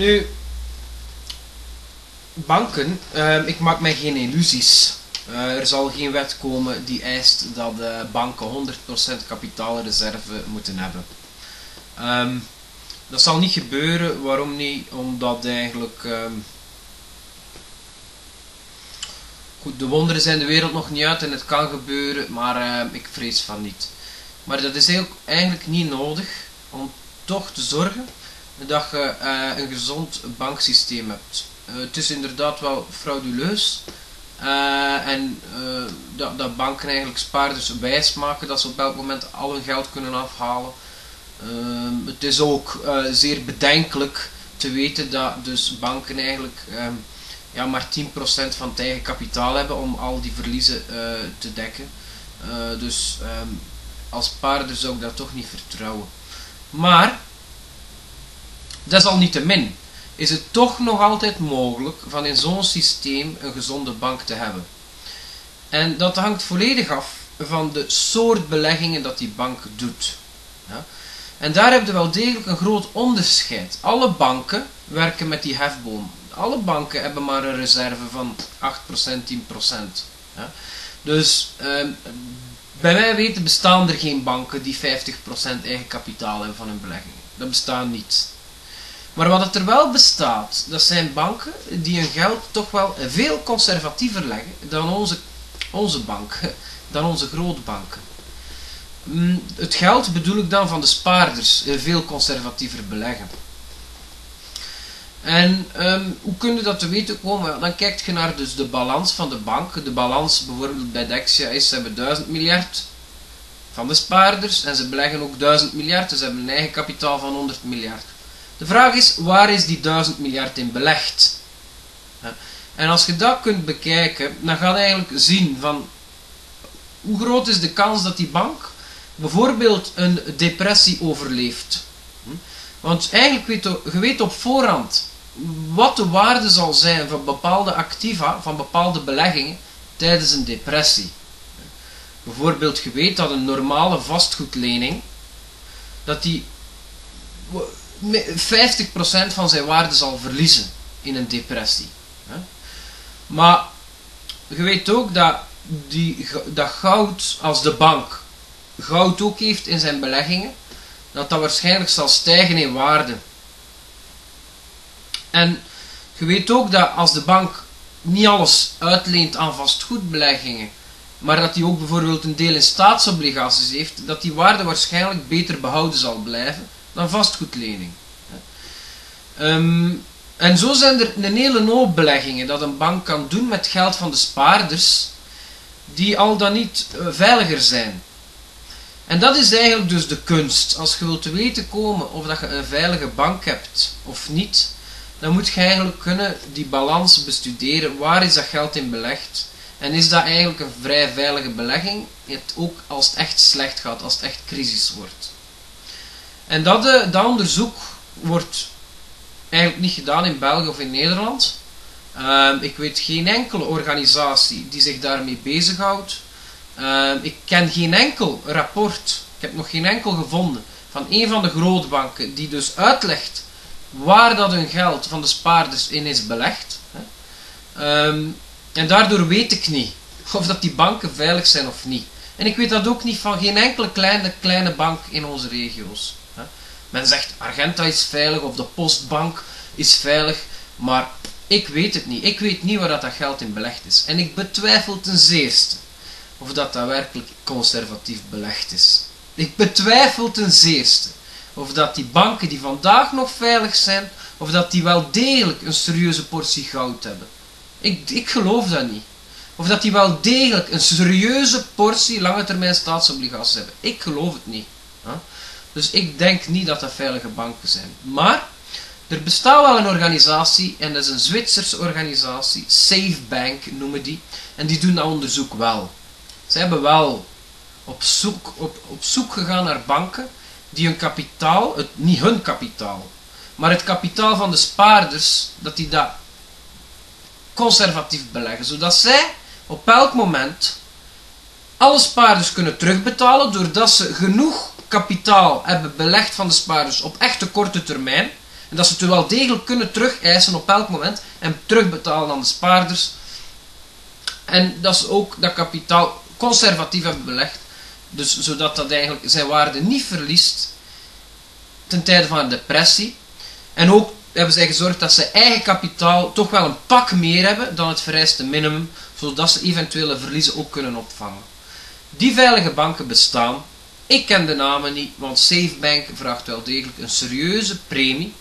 Nu, banken, ehm, ik maak mij geen illusies. Eh, er zal geen wet komen die eist dat uh, banken 100% kapitaalreserve moeten hebben. Ehm, dat zal niet gebeuren. Waarom niet? Omdat eigenlijk... Ehm, goed, de wonderen zijn de wereld nog niet uit en het kan gebeuren, maar ik vrees van niet. Maar dat is eigenlijk niet nodig om toch te zorgen dat je uh, een gezond banksysteem hebt. Uh, het is inderdaad wel frauduleus. En dat, dat, banken eigenlijk spaarders wijs maken dat ze op elk moment al hun geld kunnen afhalen. Ehm, het is ook zeer bedenkelijk te weten dat dus banken eigenlijk ehm, ja, maar 10% van het eigen kapitaal hebben om al die verliezen te dekken. dus um, als spaarder zou ik dat toch niet vertrouwen. Maar Desalniettemin is het toch nog altijd mogelijk van in zo'n systeem een gezonde bank te hebben. En dat hangt volledig af van de soort beleggingen dat die bank doet. Ja? En daar heb je wel degelijk een groot onderscheid. Alle banken werken met die hefboom. Alle banken hebben maar een reserve van 8%, 10%. Ja? Dus eh, bij mij weten bestaan er geen banken die 50% eigen kapitaal hebben van hun beleggingen. Dat bestaat niet. Maar wat het er wel bestaat, dat zijn banken die hun geld toch wel veel conservatiever leggen dan onze, onze bank, dan onze grootbanken. Mm, het geld bedoel ik dan van de spaarders veel conservatiever beleggen. En um, hoe kun je dat te weten komen? Dan kijk je naar dus de balans van de bank. De balans bijvoorbeeld bij Dexia is, ze hebben 1000 miljard van de spaarders en ze beleggen ook 1000 miljard, dus ze hebben een eigen kapitaal van 100 miljard. De vraag is, waar is die 1000 miljard in belegd? En als je dat kunt bekijken, dan ga je eigenlijk zien van hoe groot is de kans dat die bank bijvoorbeeld een depressie overleeft. Hm? Want eigenlijk weet je, weet op voorhand wat de waarde zal zijn van bepaalde activa, van bepaalde beleggingen tijdens een depressie. Bijvoorbeeld, je weet dat een normale vastgoedlening, dat die 50% van zijn waarde zal verliezen in een depressie. Maar je weet ook dat, die, dat goud, als de bank goud ook heeft in zijn beleggingen, dat dat waarschijnlijk zal stijgen in waarde. En je weet ook dat als de bank niet alles uitleent aan vastgoedbeleggingen, maar dat hij ook bijvoorbeeld een deel in staatsobligaties heeft, dat die waarde waarschijnlijk beter behouden zal blijven dan vastgoedlening. Um, en zo zijn er een hele hoop beleggingen dat een bank kan doen met geld van de spaarders, die al dan niet uh, veiliger zijn. En dat is eigenlijk dus de kunst. Als je wilt te weten komen of dat je een veilige bank hebt of niet, dan moet je eigenlijk kunnen die balans bestuderen. Waar is dat geld in belegd? En is dat eigenlijk een vrij veilige belegging? Ook als het echt slecht gaat, als het echt crisis wordt. En dat, uh, dat onderzoek wordt eigenlijk niet gedaan in België of in Nederland. Uh, ik weet geen enkele organisatie die zich daarmee bezighoudt. Uh, ik ken geen enkel rapport, ik heb nog geen enkel gevonden, van een van de grootbanken die dus uitlegt waar dat hun geld van de spaarders in is belegd. Um, en daardoor weet ik niet of dat die banken veilig zijn of niet. En ik weet dat ook niet van geen enkele kleine, kleine bank in onze regio's. Men zegt Argenta is veilig of de Postbank is veilig, maar ik weet het niet. Ik weet niet waar dat, dat geld in belegd is. En ik betwijfel ten zeerste of dat daadwerkelijk conservatief belegd is. Ik betwijfel ten zeerste of dat die banken die vandaag nog veilig zijn, of dat die wel degelijk een serieuze portie goud hebben. Ik, ik geloof dat niet. Of dat die wel degelijk een serieuze portie lange termijn staatsobligaties hebben. Ik geloof het niet. Dus ik denk niet dat dat veilige banken zijn. Maar er bestaat wel een organisatie, en dat is een Zwitserse organisatie, Safe Bank noemen die, en die doen dat onderzoek wel. Ze hebben wel op zoek, op, op zoek gegaan naar banken die hun kapitaal, het, niet hun kapitaal, maar het kapitaal van de spaarders, dat die dat conservatief beleggen, zodat zij op elk moment alle spaarders kunnen terugbetalen doordat ze genoeg kapitaal hebben belegd van de spaarders op echte korte termijn. En dat ze het wel degelijk kunnen terugeisen op elk moment en terugbetalen aan de spaarders. En dat ze ook dat kapitaal conservatief hebben belegd. Dus zodat dat eigenlijk zijn waarde niet verliest ten tijde van een depressie. En ook hebben zij gezorgd dat ze eigen kapitaal toch wel een pak meer hebben dan het vereiste minimum, zodat ze eventuele verliezen ook kunnen opvangen. Die veilige banken bestaan. Ik ken de namen niet, want SafeBank vraagt wel degelijk een serieuze premie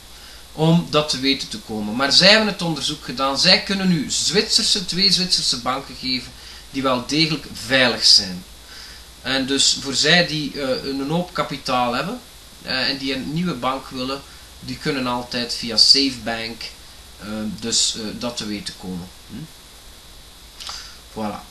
om dat te weten te komen. Maar zij hebben het onderzoek gedaan. Zij kunnen nu Zwitserse, twee Zwitserse banken geven die wel degelijk veilig zijn. En dus voor zij die uh, een hoop kapitaal hebben uh, en die een nieuwe bank willen, die kunnen altijd via SafeBank uh, dus dat te weten komen. Hm? Voilà.